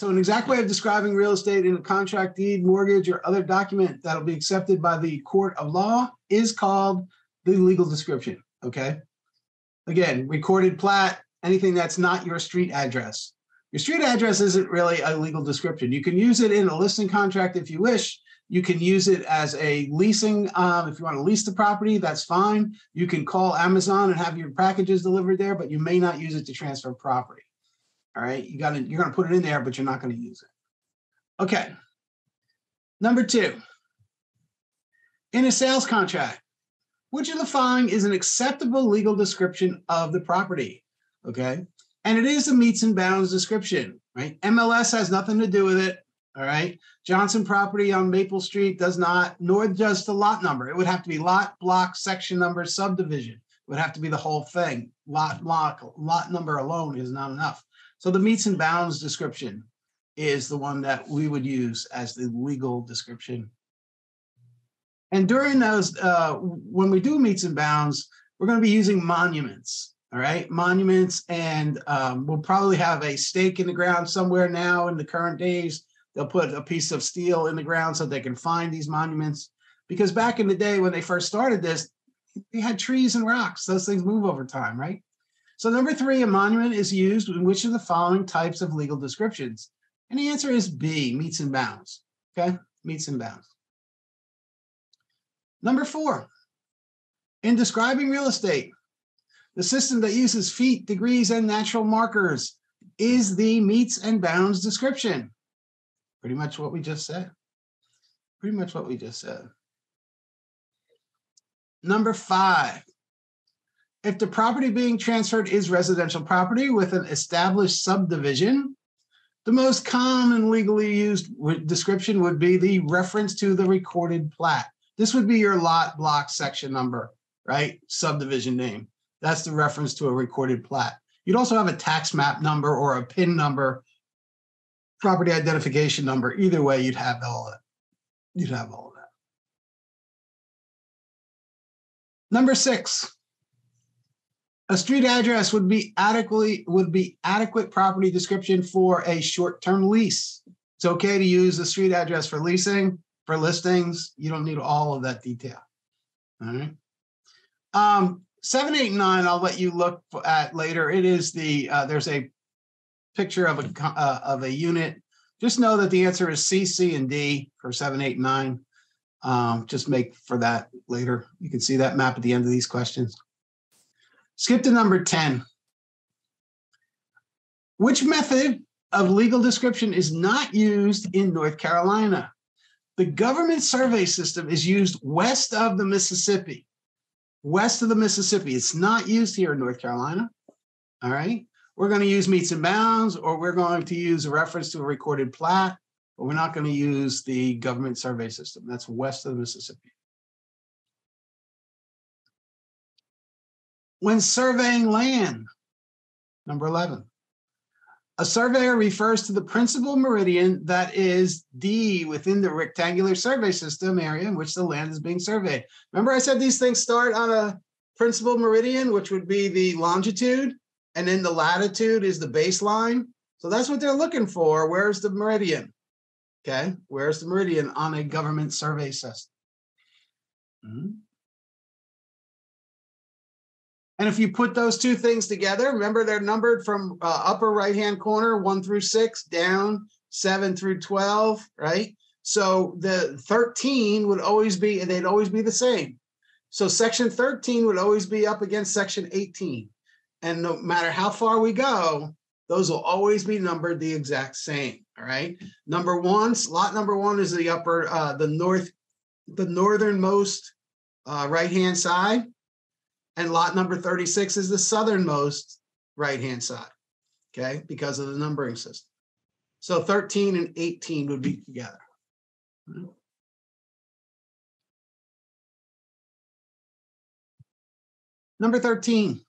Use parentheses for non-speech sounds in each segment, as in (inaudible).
So an exact way of describing real estate in a contract deed, mortgage, or other document that'll be accepted by the court of law is called the legal description, okay? Again, recorded plat, anything that's not your street address. Your street address isn't really a legal description. You can use it in a listing contract if you wish. You can use it as a leasing. Um, if you want to lease the property, that's fine. You can call Amazon and have your packages delivered there, but you may not use it to transfer property. All right, you got to you're going to put it in there, but you're not going to use it. Okay. Number two, in a sales contract, which of the following is an acceptable legal description of the property? Okay, and it is a metes and bounds description, right? MLS has nothing to do with it. All right. Johnson property on Maple Street does not, nor does the lot number. It would have to be lot, block, section number, subdivision. It would have to be the whole thing. Lot, block, lot number alone is not enough. So the metes and bounds description is the one that we would use as the legal description. And during those, uh, when we do metes and bounds, we're going to be using monuments. All right, monuments, and um, we'll probably have a stake in the ground somewhere now in the current days. They'll put a piece of steel in the ground so they can find these monuments. Because back in the day when they first started this, they had trees and rocks. Those things move over time, right? So number three, a monument is used in which of the following types of legal descriptions? And the answer is B, metes and bounds. Okay, metes and bounds. Number four, in describing real estate, the system that uses feet, degrees, and natural markers is the metes and bounds description. Pretty much what we just said. Pretty much what we just said. Number five, if the property being transferred is residential property with an established subdivision, the most common legally used description would be the reference to the recorded plat. This would be your lot block section number, right? Subdivision name. That's the reference to a recorded plat. You'd also have a tax map number or a PIN number, property identification number. Either way, you'd have all of that. You'd have all of that. Number six, a street address would be adequately would be adequate property description for a short-term lease. It's okay to use a street address for leasing, for listings. You don't need all of that detail. All right. Um, seven, eight, nine. I'll let you look at later. It is the uh, there's a picture of a uh, of a unit. Just know that the answer is C, C, and D for seven, eight, nine. Um, just make for that later. You can see that map at the end of these questions. Skip to number 10. Which method of legal description is not used in North Carolina? The government survey system is used west of the Mississippi. West of the Mississippi. It's not used here in North Carolina. All right. We're going to use metes and bounds, or we're going to use a reference to a recorded plat, but we're not going to use the government survey system. That's west of the Mississippi. When surveying land. Number 11. A surveyor refers to the principal meridian that is D within the rectangular survey system area in which the land is being surveyed. Remember I said these things start on a principal meridian, which would be the longitude, and then the latitude is the baseline. So that's what they're looking for. Where's the meridian? Okay, where's the meridian on a government survey system? Mm -hmm. And if you put those two things together, remember they're numbered from uh, upper right hand corner, one through six, down seven through 12, right? So the 13 would always be, and they'd always be the same. So section 13 would always be up against section 18. And no matter how far we go, those will always be numbered the exact same. All right. Number one, lot number one is the upper, uh, the north, the northernmost uh, right hand side and lot number 36 is the southernmost right-hand side, okay, because of the numbering system. So 13 and 18 would be together. Number 13.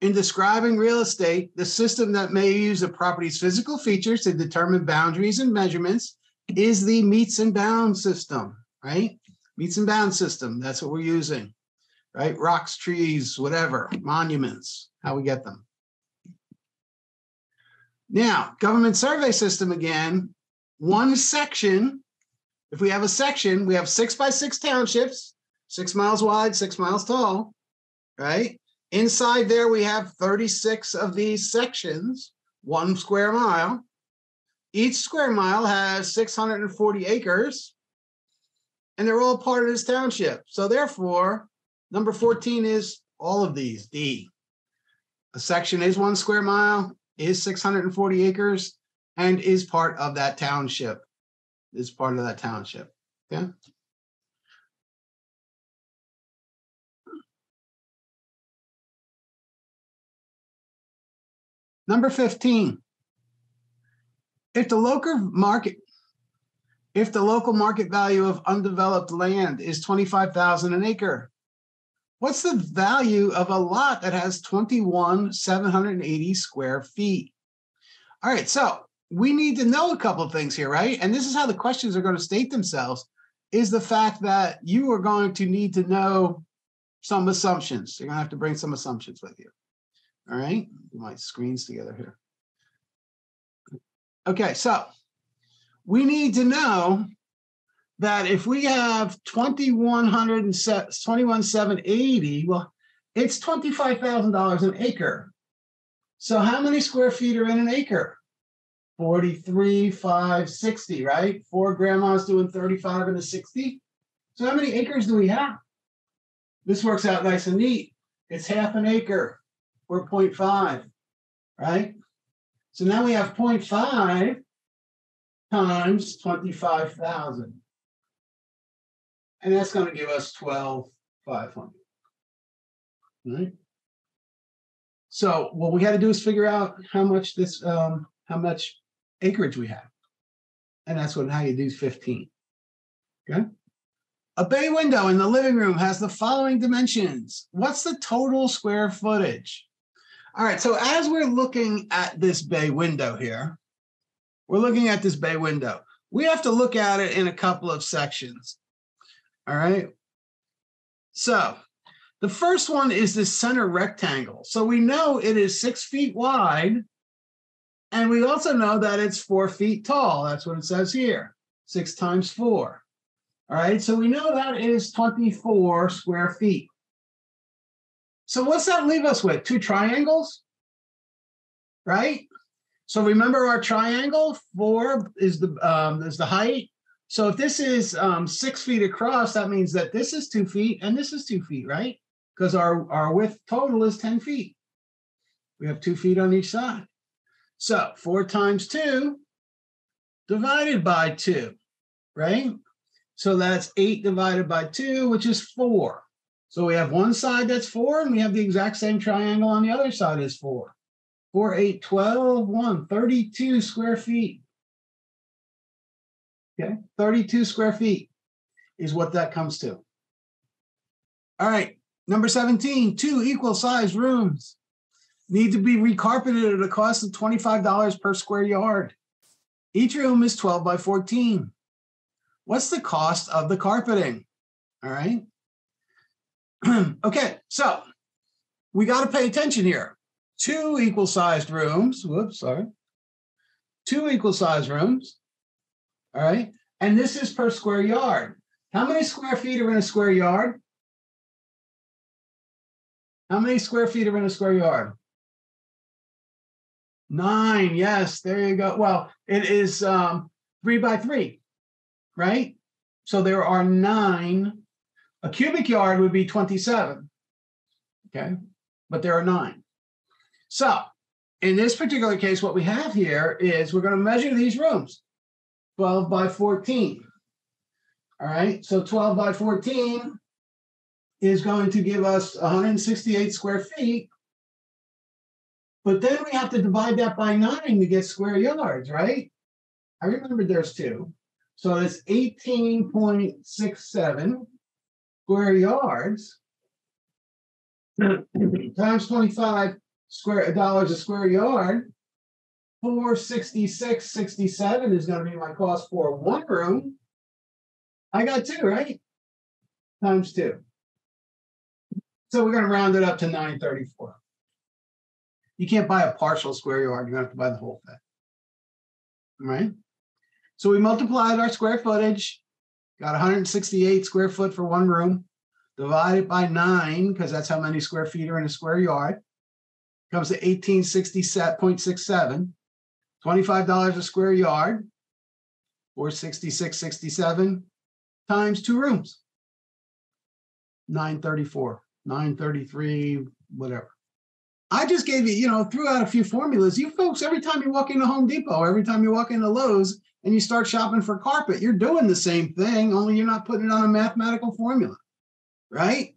In describing real estate, the system that may use a property's physical features to determine boundaries and measurements is the metes and bounds system, right? Metes and bounds system, that's what we're using right? Rocks, trees, whatever, monuments, how we get them. Now, government survey system again, one section. If we have a section, we have six by six townships, six miles wide, six miles tall, right? Inside there, we have 36 of these sections, one square mile. Each square mile has 640 acres, and they're all part of this township. So therefore, number 14 is all of these, D. A section is one square mile, is 640 acres, and is part of that township. Is part of that township. Yeah. Number 15. If the local market if the local market value of undeveloped land is 25,000 an acre, what's the value of a lot that has 21 780 square feet? All right, so we need to know a couple of things here, right? And this is how the questions are going to state themselves is the fact that you are going to need to know some assumptions. You're going to have to bring some assumptions with you. All right, my screens together here. Okay, so we need to know that if we have 2100 and 21780, well, it's $25,000 an acre. So how many square feet are in an acre? 43, 5, 60, right? Four grandmas doing 35 and a 60. So how many acres do we have? This works out nice and neat. It's half an acre or 0.5, right? So now we have 0.5 times 25,000. And that's going to give us 12,500. Right? So what we got to do is figure out how much this, um, how much acreage we have. And that's what how you do 15. Okay. A bay window in the living room has the following dimensions. What's the total square footage? All right, so as we're looking at this bay window here, we're looking at this bay window. We have to look at it in a couple of sections. All right. So the first one is this center rectangle. So we know it is six feet wide. And we also know that it's four feet tall. That's what it says here six times four. All right. So we know that is 24 square feet. So what's that leave us with? Two triangles? Right? So remember our triangle, four is the um, is the height. So if this is um, six feet across, that means that this is two feet and this is two feet, right? Because our, our width total is 10 feet. We have two feet on each side. So four times two divided by two, right? So that's eight divided by two, which is four. So we have one side that's four, and we have the exact same triangle on the other side is four. 4, 8, 12, 1, 32 square feet. Okay, 32 square feet is what that comes to. All right, number 17, two equal sized rooms need to be recarpeted at a cost of $25 per square yard. Each room is 12 by 14. What's the cost of the carpeting? All right. (clears throat) okay, so we got to pay attention here two equal sized rooms. Whoops, sorry. Two equal sized rooms. All right. And this is per square yard. How many square feet are in a square yard? How many square feet are in a square yard? Nine. Yes, there you go. Well, it is um, three by three, right? So there are nine. A cubic yard would be 27. Okay. But there are nine. So in this particular case, what we have here is we're going to measure these rooms 12 by 14. All right, so 12 by 14 is going to give us 168 square feet. But then we have to divide that by nine to get square yards, right? I remember there's two. So it's 18.67 square yards times 25 square dollars a square yard. 466, 67 is going to be my cost for one room. I got two, right? Times two. So we're going to round it up to 934. You can't buy a partial square yard. You have to buy the whole thing. right? So we multiplied our square footage, got 168 square foot for one room, divided by nine, because that's how many square feet are in a square yard, comes to 1867.67, $25 a square yard, or 66.67 times two rooms. 934, 933, whatever. I just gave you, you know, threw out a few formulas. You folks, every time you walk into Home Depot, every time you walk into Lowe's and you start shopping for carpet, you're doing the same thing, only you're not putting it on a mathematical formula, right?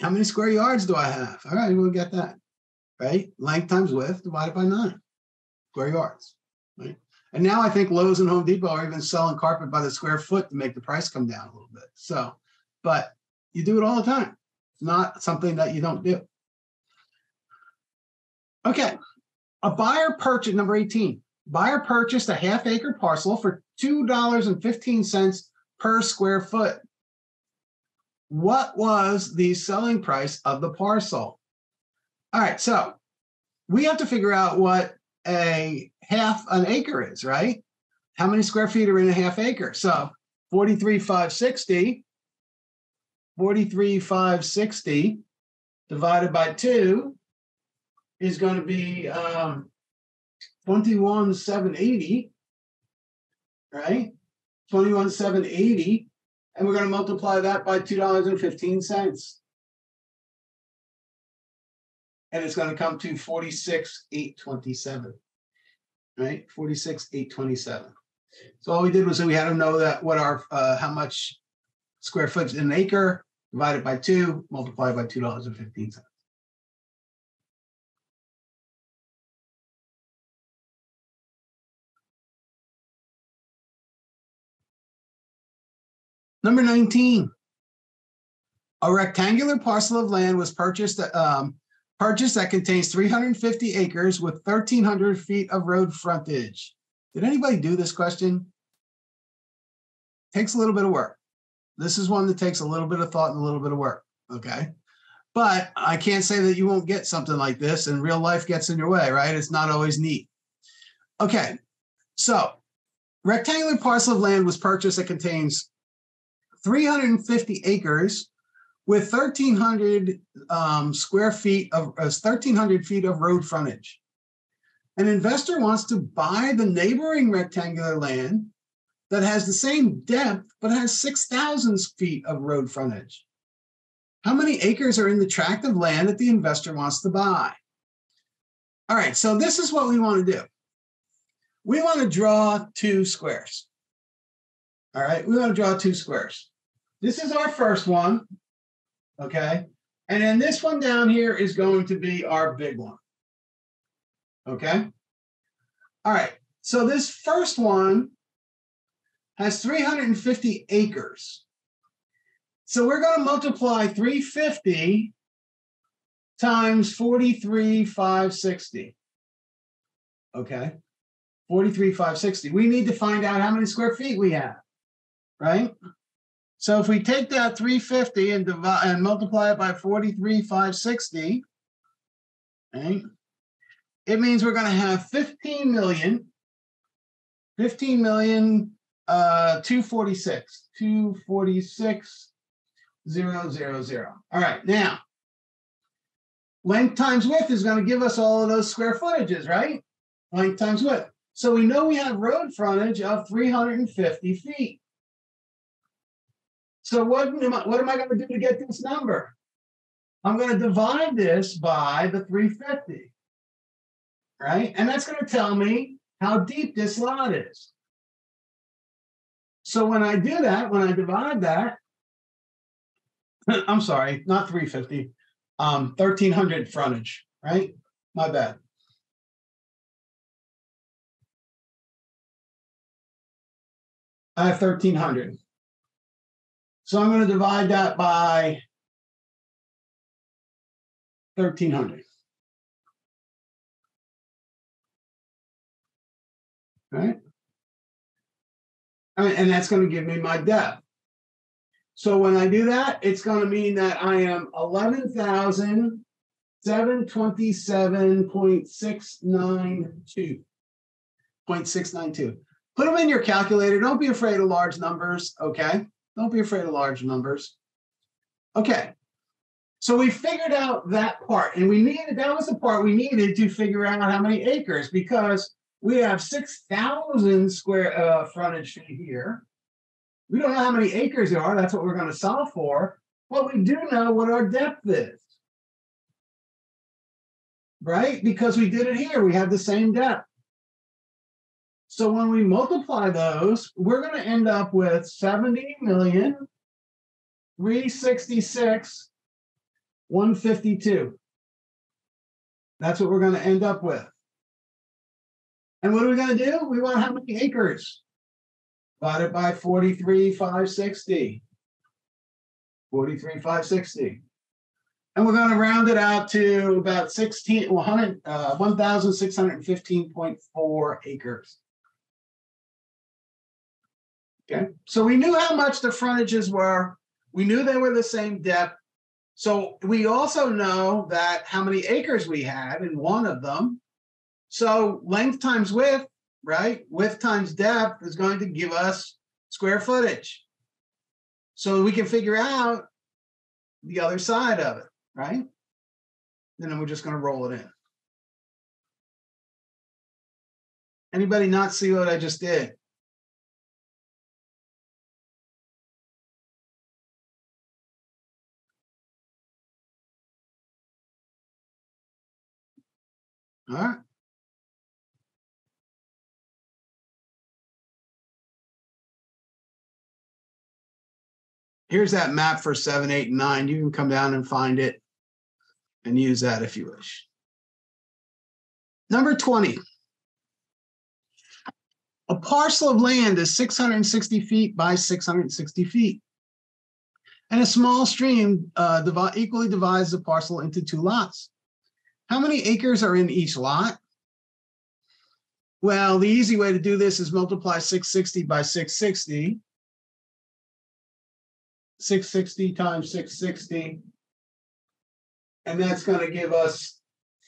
How many square yards do I have? All right, we'll get that, right? Length times width divided by nine square yards, right? And now I think Lowe's and Home Depot are even selling carpet by the square foot to make the price come down a little bit. So, but you do it all the time. It's not something that you don't do. Okay. A buyer purchased, number 18, buyer purchased a half acre parcel for $2.15 per square foot. What was the selling price of the parcel? All right, so we have to figure out what a half an acre is, right? How many square feet are in a half acre? So 43,560, 43,560 divided by two is going to be um, 21,780, right? 21,780. And we're going to multiply that by $2.15. And it's going to come to 46, 827, right? 46, 827. So all we did was we had to know that what our, uh, how much square foot in an acre divided by two, multiplied by $2.15. Number 19. A rectangular parcel of land was purchased, um, purchased that contains 350 acres with 1,300 feet of road frontage. Did anybody do this question? Takes a little bit of work. This is one that takes a little bit of thought and a little bit of work. Okay. But I can't say that you won't get something like this and real life gets in your way, right? It's not always neat. Okay. So, rectangular parcel of land was purchased that contains 350 acres with 1,300 um, square feet of uh, 1,300 feet of road frontage. An investor wants to buy the neighboring rectangular land that has the same depth but has 6,000 feet of road frontage. How many acres are in the tract of land that the investor wants to buy? All right, so this is what we want to do. We want to draw two squares. All right, we want to draw two squares. This is our first one, okay? And then this one down here is going to be our big one, okay? All right, so this first one has 350 acres. So we're going to multiply 350 times 43,560. Okay, 43,560. We need to find out how many square feet we have, right? So if we take that 350 and divide and multiply it by 43,560, okay, it means we're going to have 15 million, 15 million, uh, 246, 246, zero, zero, zero. All right, now, length times width is going to give us all of those square footages, right? Length times width. So we know we have road frontage of 350 feet. So what am I, what am I going to do to get this number? I'm going to divide this by the 350, right? And that's going to tell me how deep this lot is. So when I do that, when I divide that, (clears throat) I'm sorry, not 350, um, 1300 frontage, right? My bad. I have 1300. So I'm going to divide that by 1300. Right? And that's going to give me my depth. So when I do that, it's going to mean that I am 11,727.692. 0.692. Put them in your calculator. Don't be afraid of large numbers, okay? Don't be afraid of large numbers. Okay, so we figured out that part, and we needed that was the part we needed to figure out how many acres because we have 6,000 square uh, frontage feet here. We don't know how many acres there are. That's what we're going to solve for. But we do know what our depth is. Right? Because we did it here. We have the same depth. So when we multiply those, we're going to end up with 70 million 366 152. That's what we're going to end up with. And what are we going to do? We want how many acres? Divided by 43,560. 43,560. And we're going to round it out to about 16, 100, uh, 1,615.4 acres. Okay, so we knew how much the frontages were. We knew they were the same depth. So we also know that how many acres we had in one of them. So length times width, right? Width times depth is going to give us square footage. So we can figure out the other side of it, right? And then we're just going to roll it in. Anybody not see what I just did? Right. Here's that map for seven, eight, and nine. You can come down and find it and use that if you wish. Number 20. A parcel of land is 660 feet by 660 feet. And a small stream uh, equally divides the parcel into two lots. How many acres are in each lot? Well, the easy way to do this is multiply 660 by 660. 660 times 660. And that's going to give us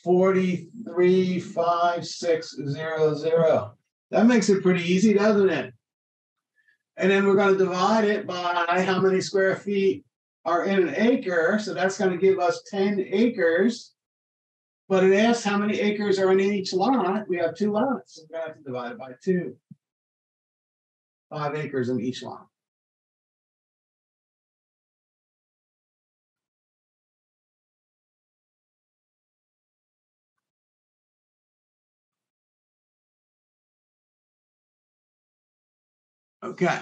435600. That makes it pretty easy, doesn't it? And then we're going to divide it by how many square feet are in an acre. So that's going to give us 10 acres. But it asks how many acres are in each lot. We have two lots. So we're going to have to divide it by two. Five acres in each lot. Okay.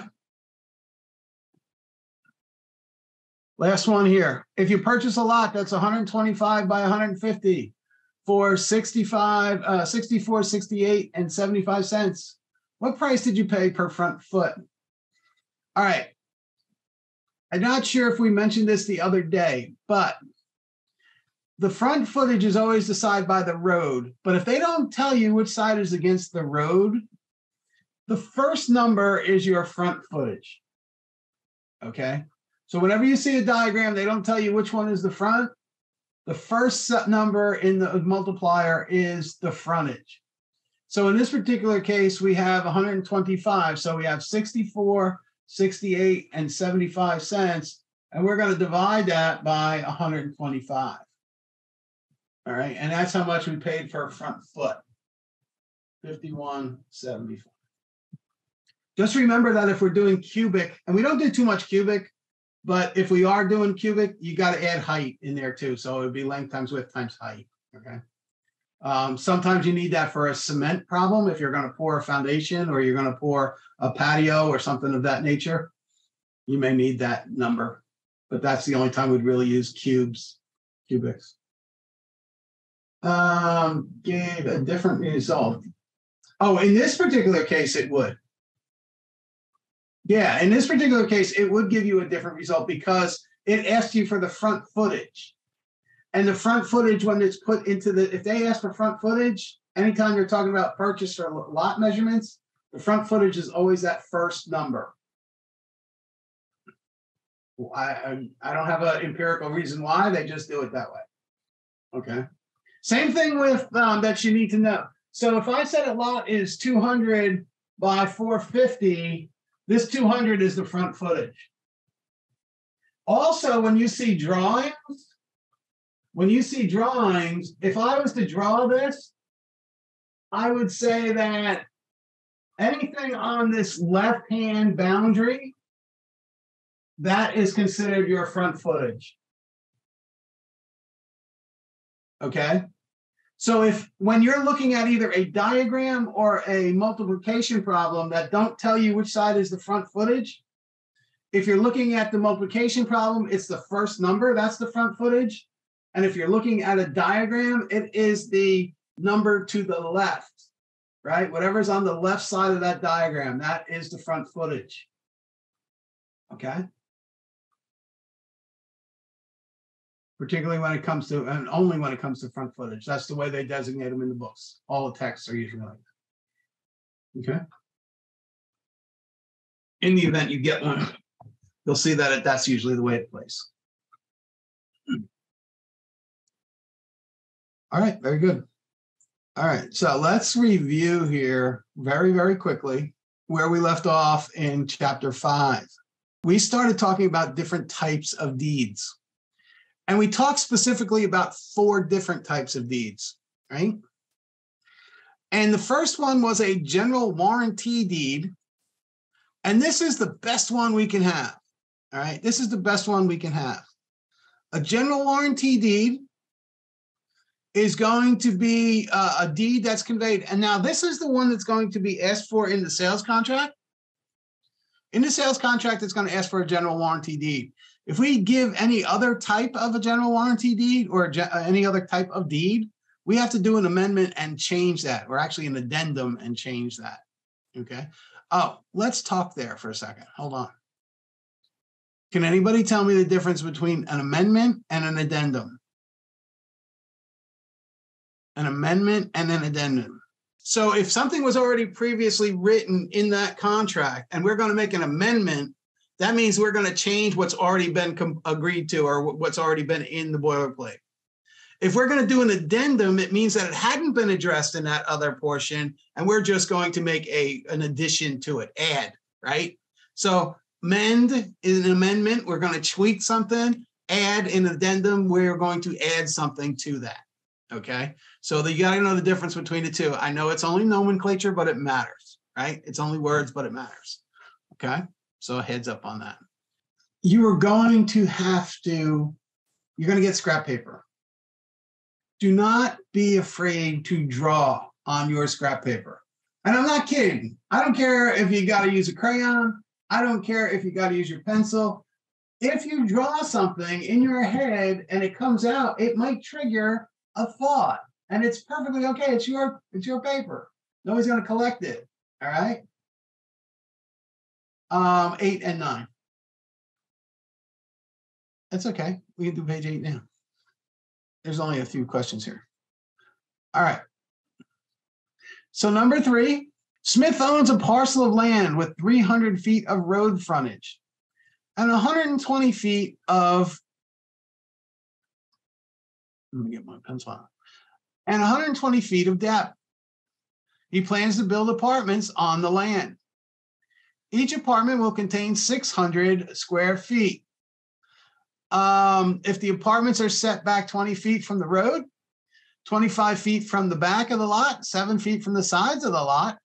Last one here. If you purchase a lot that's 125 by 150 for 65, uh, 64, 68, and 75 cents, what price did you pay per front foot? All right. I'm not sure if we mentioned this the other day, but the front footage is always decided by the road. But if they don't tell you which side is against the road, the first number is your front footage. Okay. So whenever you see a diagram, they don't tell you which one is the front. The first number in the uh, multiplier is the frontage. So in this particular case, we have 125. So we have 64, 68, and 75 cents. And we're going to divide that by 125. All right. And that's how much we paid for a front foot. 51.75. Just remember that if we're doing cubic, and we don't do too much cubic, but if we are doing cubic, you got to add height in there too. So it would be length times width times height. Okay. Um, sometimes you need that for a cement problem if you're going to pour a foundation or you're going to pour a patio or something of that nature. You may need that number, but that's the only time we'd really use cubes, cubics. Um, gave a different result. Oh, in this particular case, it would. Yeah, in this particular case, it would give you a different result because it asked you for the front footage. And the front footage, when it's put into the, if they ask for front footage, anytime you're talking about purchase or lot measurements, the front footage is always that first number. I, I, I don't have an empirical reason why, they just do it that way. Okay. Same thing with um, that you need to know. So if I said a lot is 200 by 450, this 200 is the front footage. Also, when you see drawings, when you see drawings, if I was to draw this, I would say that anything on this left-hand boundary, that is considered your front footage. Okay? So if when you're looking at either a diagram or a multiplication problem that don't tell you which side is the front footage, if you're looking at the multiplication problem, it's the first number, that's the front footage. And if you're looking at a diagram, it is the number to the left, right? Whatever's on the left side of that diagram, that is the front footage. Okay. Particularly when it comes to, and only when it comes to front footage. That's the way they designate them in the books. All the texts are usually like that. Okay. In the event you get one, you'll see that it, that's usually the way it plays. All right, very good. All right, so let's review here very, very quickly where we left off in chapter five. We started talking about different types of deeds. And we talked specifically about four different types of deeds, right? And the first one was a general warranty deed. And this is the best one we can have. All right. This is the best one we can have. A general warranty deed is going to be uh, a deed that's conveyed. And now this is the one that's going to be asked for in the sales contract. In the sales contract, it's going to ask for a general warranty deed. If we give any other type of a general warranty deed or uh, any other type of deed, we have to do an amendment and change that, or actually an addendum and change that. Okay. Oh, let's talk there for a second. Hold on. Can anybody tell me the difference between an amendment and an addendum? An amendment and an addendum. So if something was already previously written in that contract and we're going to make an amendment that means we're going to change what's already been com- agreed to or what's already been in the boilerplate. If we're going to do an addendum, it means that it hadn't been addressed in that other portion, and we're just going to make a an addition to it, add, right? So mend is an amendment. We're going to tweak something. Add an addendum. We're going to add something to that. Okay. So the, you got to know the difference between the two. I know it's only nomenclature, but it matters, right? It's only words, but it matters. Okay. So a heads up on that. You are going to have to, you're going to get scrap paper. Do not be afraid to draw on your scrap paper. And I'm not kidding. I don't care if you got to use a crayon. I don't care if you got to use your pencil. If you draw something in your head and it comes out, it might trigger a thought. And it's perfectly okay. It's your it's your paper. Nobody's going to collect it. All right um, eight and nine. That's okay. We can do page eight now. There's only a few questions here. All right. So number three, Smith owns a parcel of land with 300 feet of road frontage and 120 feet of, let me get my pencil out, and 120 feet of depth. He plans to build apartments on the land. Each apartment will contain 600 square feet. Um, if the apartments are set back 20 feet from the road, 25 feet from the back of the lot, seven feet from the sides of the lot,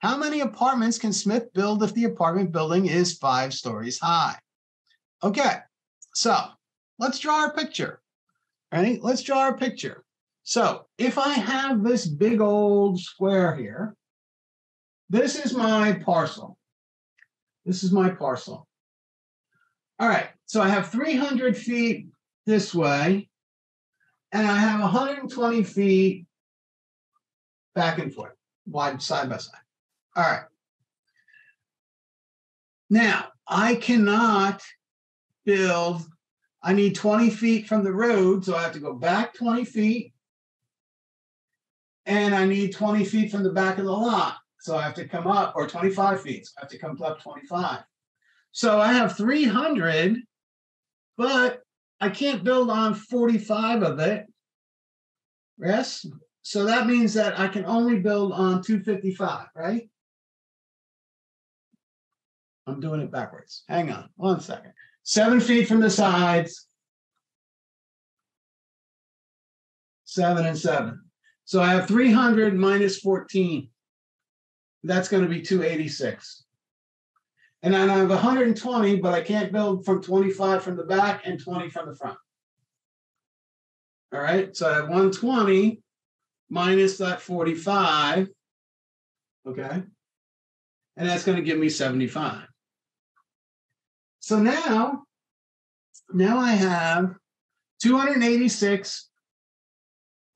how many apartments can Smith build if the apartment building is five stories high? Okay, so let's draw our picture. Right? Let's draw our picture. So if I have this big old square here, this is my parcel. This is my parcel. All right, so I have 300 feet this way, and I have 120 feet back and forth, wide side by side. All right. Now, I cannot build, I need 20 feet from the road, so I have to go back 20 feet, and I need 20 feet from the back of the lot. So I have to come up, or 25 feet. So I have to come up 25. So I have 300, but I can't build on 45 of it. Yes, So that means that I can only build on 255, right? I'm doing it backwards. Hang on one second. Seven feet from the sides. Seven and seven. So I have 300 minus 14. That's going to be 286. And then I have 120, but I can't build from 25 from the back and 20 from the front. All right, so I have 120 minus that 45. Okay. And that's going to give me 75. So now, now I have 286.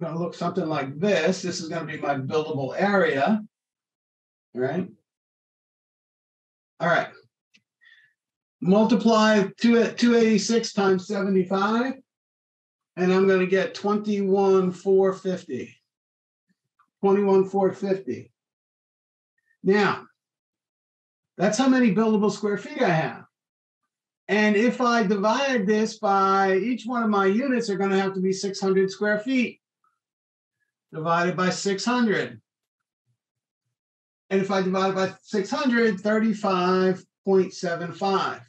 Going to look something like this. This is going to be my buildable area. All right. All right. Multiply two, 286 times 75, and I'm going to get 21,450. 21,450. Now, that's how many buildable square feet I have. And if I divide this by each one of my units are going to have to be 600 square feet divided by 600. And if I divide by 635.75,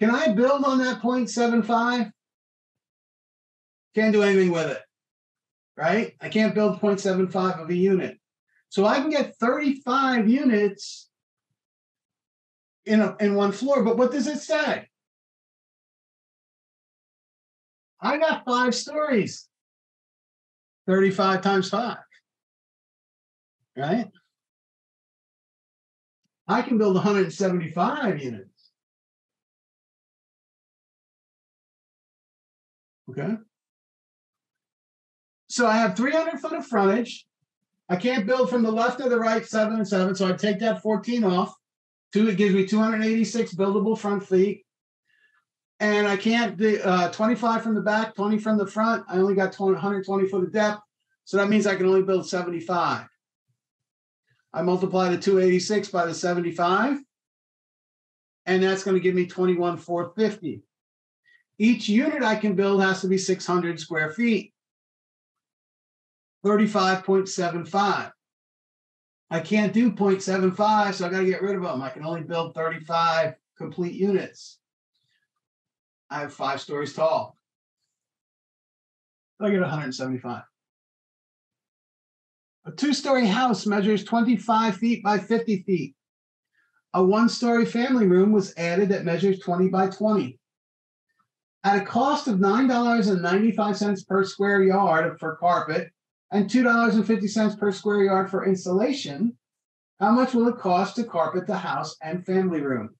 Can I build on that 0.75? Can't do anything with it, right? I can't build 0.75 of a unit. So I can get 35 units in, a, in one floor, but what does it say? I got five stories. 35 times five, right? I can build 175 units. Okay. So I have 300 foot of frontage. I can't build from the left or the right, seven and seven. So I take that 14 off. Two, it gives me 286 buildable front feet. And I can't do uh, 25 from the back, 20 from the front. I only got 20, 120 foot of depth. So that means I can only build 75. I multiply the 286 by the 75, and that's going to give me 21,450. Each unit I can build has to be 600 square feet, 35.75. I can't do 0.75, so I got to get rid of them. I can only build 35 complete units. I have five stories tall. I get 175. A two-story house measures 25 feet by 50 feet. A one-story family room was added that measures 20 by 20. At a cost of $9.95 per square yard for carpet and $2.50 per square yard for installation, how much will it cost to carpet the house and family room?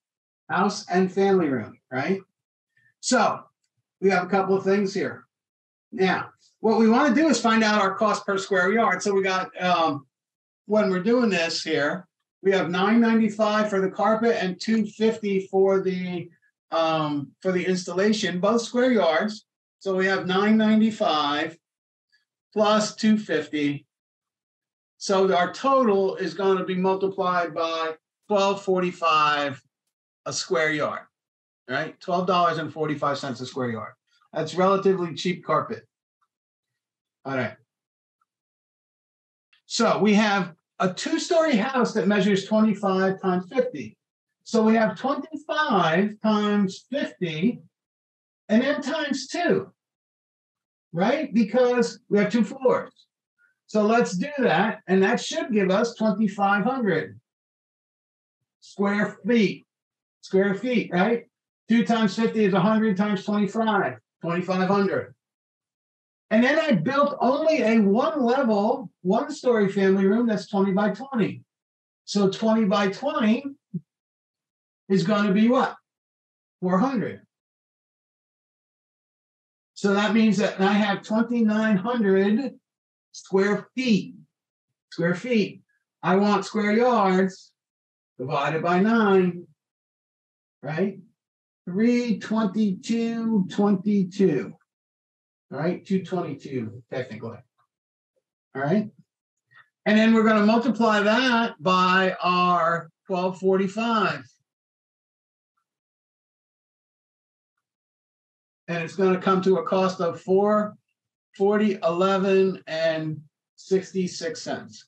House and family room, right? So we have a couple of things here. Now, what we want to do is find out our cost per square yard. So we got um, when we're doing this here, we have 995 for the carpet and 250 for the um, for the installation, both square yards. So we have 995 plus 250. So our total is going to be multiplied by 1245 a square yard, right? $12.45 a square yard. That's relatively cheap carpet. All right. So we have a two-story house that measures 25 times 50. So we have 25 times 50 and then times two, right? Because we have two floors. So let's do that. And that should give us 2,500 square feet, square feet, right? Two times 50 is 100 times 25, 2,500. And then I built only a one level, one story family room that's 20 by 20. So 20 by 20 is going to be what? 400. So that means that I have 2,900 square feet. Square feet. I want square yards divided by nine, right? 322, 22. All right, 222 technically. All right. And then we're going to multiply that by our 1245. And it's going to come to a cost of 4, 40, 11, and 66 cents.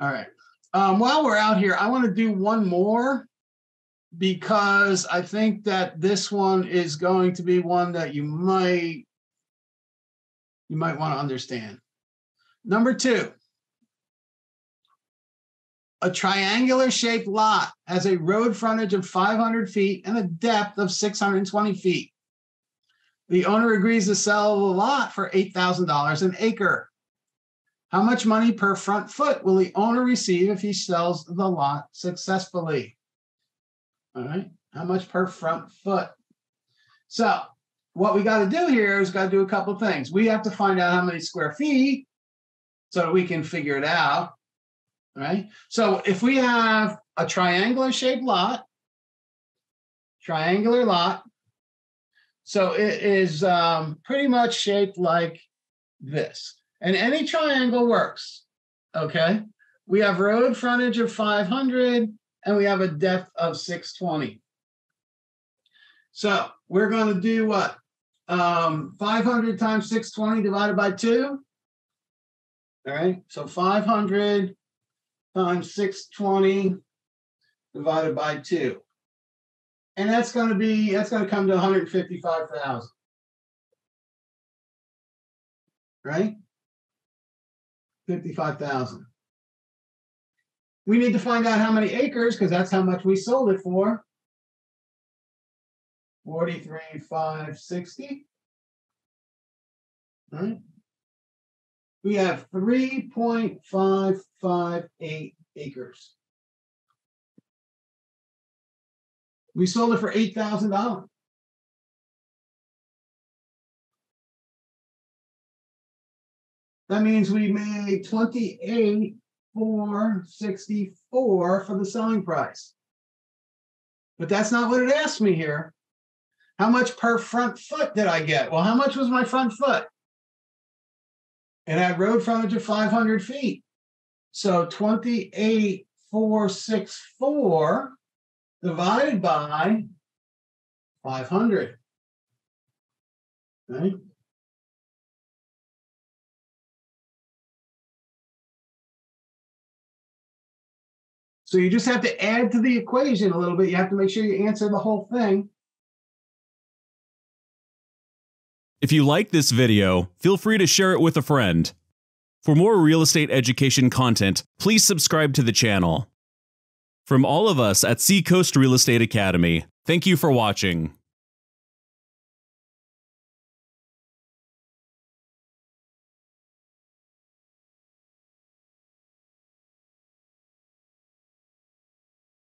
All right. Um, while we're out here, I want to do one more because I think that this one is going to be one that you might you might want to understand. Number two, a triangular shaped lot has a road frontage of 500 feet and a depth of 620 feet. The owner agrees to sell the lot for $8,000 an acre. How much money per front foot will the owner receive if he sells the lot successfully? All right, how much per front foot? So, what we got to do here is got to do a couple things. We have to find out how many square feet so we can figure it out. Right. So, if we have a triangular shaped lot, triangular lot, so it is um, pretty much shaped like this. And any triangle works. Okay. We have road frontage of 500 and we have a depth of 620. So we're going to do what? Um, 500 times 620 divided by 2. All right. So 500 times 620 divided by 2 and that's going to be that's going to come to 155,000. Right? 55,000. We need to find out how many acres because that's how much we sold it for. 43,560. Right? We have 3.558 acres. We sold it for eight thousand dollars. That means we made twenty-eight four sixty-four for the selling price. But that's not what it asked me here. How much per front foot did I get? Well, how much was my front foot? It had road frontage of 500 feet. So 28,464 divided by 500. Right? So you just have to add to the equation a little bit. You have to make sure you answer the whole thing. If you like this video, feel free to share it with a friend. For more real estate education content, please subscribe to the channel. From all of us at Seacoast Real Estate Academy, thank you for watching.